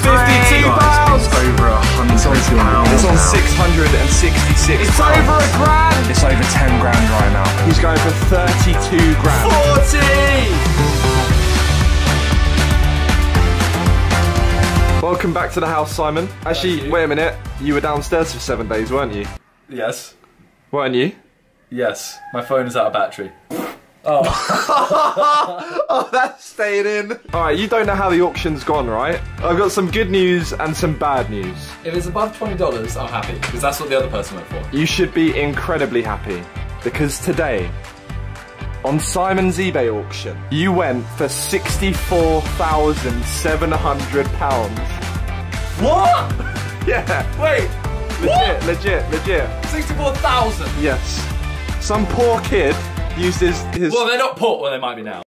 It's on 52 pounds. It's over hundred pounds. It's on 666 It's pounds. over a grand. It's over 10 grand right now. He's going for 32 grand. 40! Welcome back to the house, Simon. Actually, wait a minute. You were downstairs for seven days, weren't you? Yes. Weren't you? Yes. My phone is out of battery. Oh. oh, that's staying in. All right, you don't know how the auction's gone, right? I've got some good news and some bad news. If it's above $20, I'm happy, because that's what the other person went for. You should be incredibly happy because today, on Simon's eBay auction, you went for £64,700. What? Yeah, Wait, legit, legit, legit. 64,000! Yes. Some poor kid used his, his Well, they're not put, well, they might be now.